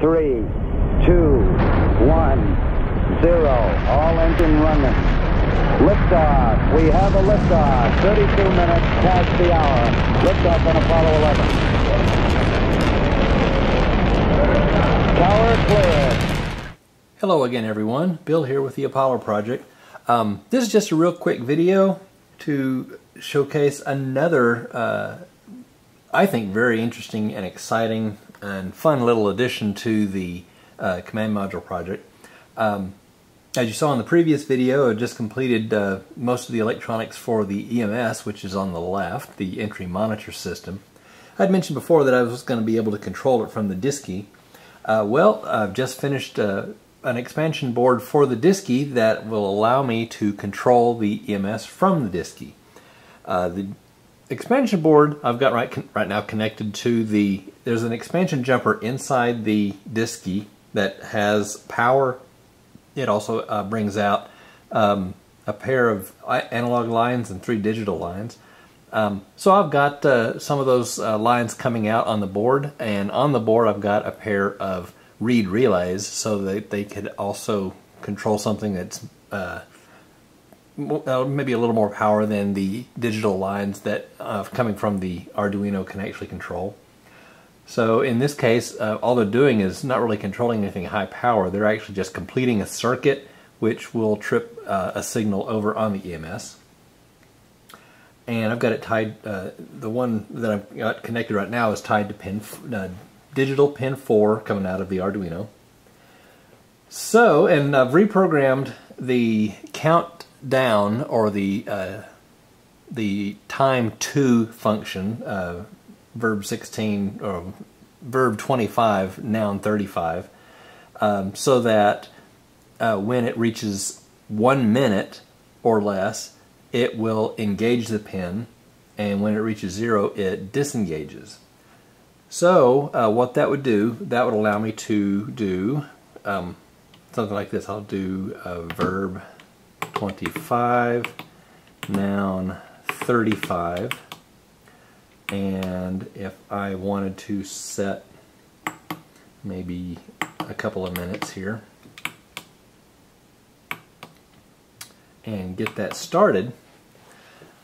three, two, one, zero. All engine running. Liftoff. We have a liftoff. 32 minutes past the hour. Liftoff on Apollo 11. Tower clear. Hello again everyone, Bill here with the Apollo Project. Um, this is just a real quick video to showcase another, uh, I think very interesting and exciting and fun little addition to the uh, Command Module project. Um, as you saw in the previous video, I just completed uh, most of the electronics for the EMS, which is on the left, the entry monitor system. I'd mentioned before that I was going to be able to control it from the DSKY. Uh, well, I've just finished uh, an expansion board for the DSKY that will allow me to control the EMS from the DSKY. Uh, the expansion board I've got right right now connected to the there's an expansion jumper inside the DSKY that has power. It also uh, brings out um, a pair of analog lines and three digital lines. Um, so I've got uh, some of those uh, lines coming out on the board and on the board I've got a pair of reed relays so that they could also control something that's uh, maybe a little more power than the digital lines that uh, coming from the Arduino can actually control. So in this case, uh, all they're doing is not really controlling anything high power. They're actually just completing a circuit which will trip uh, a signal over on the EMS. And I've got it tied, uh, the one that I've got connected right now is tied to pin uh, digital pin 4 coming out of the Arduino. So, and I've reprogrammed the count down or the uh, the time to function uh, verb 16 or verb 25 noun 35 um, so that uh, when it reaches one minute or less it will engage the pin and when it reaches zero it disengages. So uh, what that would do that would allow me to do um, something like this. I'll do a verb 25, noun 35, and if I wanted to set maybe a couple of minutes here and get that started,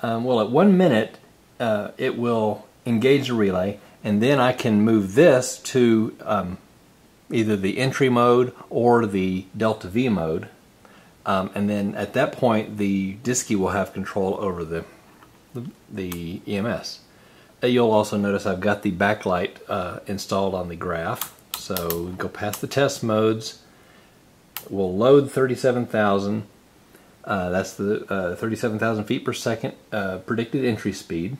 um, well at one minute uh, it will engage the relay and then I can move this to um, either the entry mode or the delta V mode um, and then at that point, the DSKY will have control over the, the, the EMS. Uh, you'll also notice I've got the backlight uh, installed on the graph. So we go past the test modes. We'll load 37,000. Uh, that's the uh, 37,000 feet per second uh, predicted entry speed.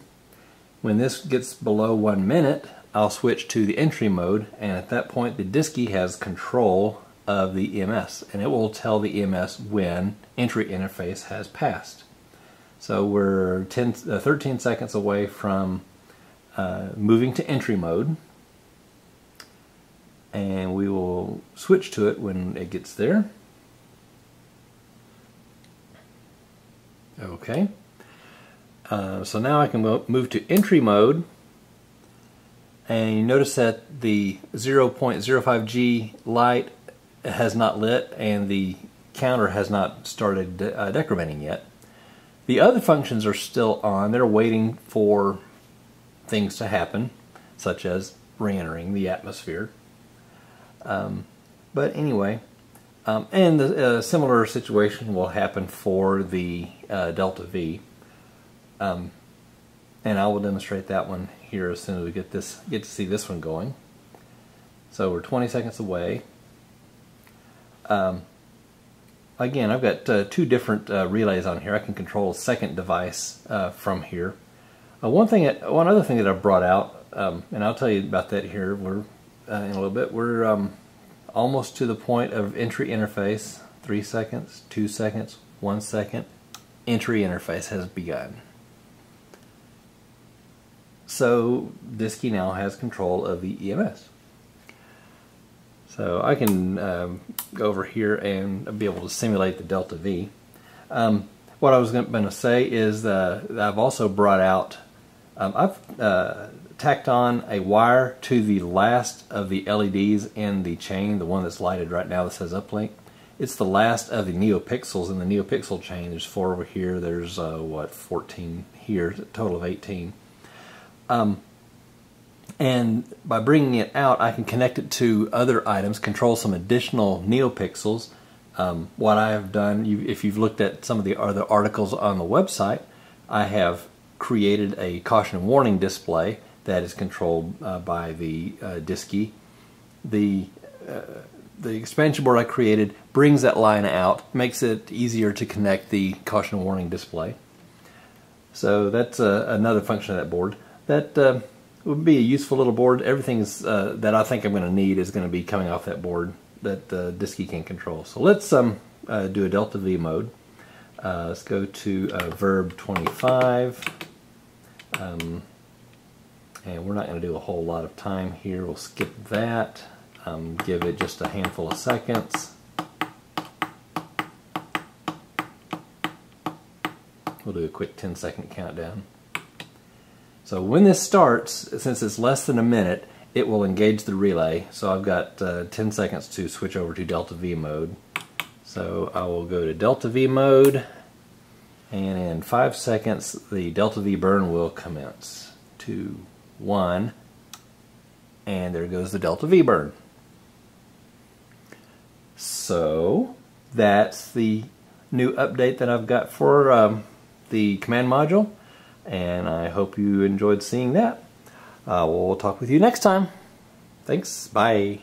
When this gets below one minute, I'll switch to the entry mode, and at that point the DSKY has control of the EMS and it will tell the EMS when entry interface has passed. So we're 10, uh, 13 seconds away from uh, moving to entry mode and we will switch to it when it gets there. Okay. Uh, so now I can move to entry mode and you notice that the 0.05G light has not lit and the counter has not started uh, decrementing yet. The other functions are still on. They're waiting for things to happen, such as re-entering the atmosphere. Um, but anyway, um, and a similar situation will happen for the uh, Delta V. Um, and I will demonstrate that one here as soon as we get this get to see this one going. So we're 20 seconds away. Um, again, I've got uh, two different uh, relays on here. I can control a second device uh, from here. Uh, one thing, one other thing that I've brought out, um, and I'll tell you about that here. We're uh, in a little bit. We're um, almost to the point of entry interface. Three seconds, two seconds, one second. Entry interface has begun. So DSKY now has control of the EMS. So I can um, go over here and be able to simulate the delta V. Um, what I was going to say is uh, I've also brought out Um, I've uh, tacked on a wire to the last of the LEDs in the chain, the one that's lighted right now that says uplink. It's the last of the NeoPixels in the NeoPixel chain. There's four over here. There's, uh, what, 14 here, a total of 18. Um, and by bringing it out, I can connect it to other items, control some additional NeoPixels. Um, what I have done, you, if you've looked at some of the other articles on the website, I have created a caution and warning display that is controlled uh, by the uh, DSKY. The uh, the expansion board I created brings that line out, makes it easier to connect the caution and warning display. So that's uh, another function of that board. That uh, would be a useful little board. Everything uh, that I think I'm going to need is going to be coming off that board that the uh, DSKY can control. So let's um, uh, do a Delta V mode. Uh, let's go to Verb 25. Um, and we're not going to do a whole lot of time here. We'll skip that um, give it just a handful of seconds. We'll do a quick 10 second countdown. So when this starts, since it's less than a minute, it will engage the relay. So I've got uh, 10 seconds to switch over to Delta V mode. So I will go to Delta V mode, and in 5 seconds the Delta V burn will commence. Two, one, and there goes the Delta V burn. So that's the new update that I've got for um, the command module and I hope you enjoyed seeing that. Uh, we'll talk with you next time. Thanks. Bye.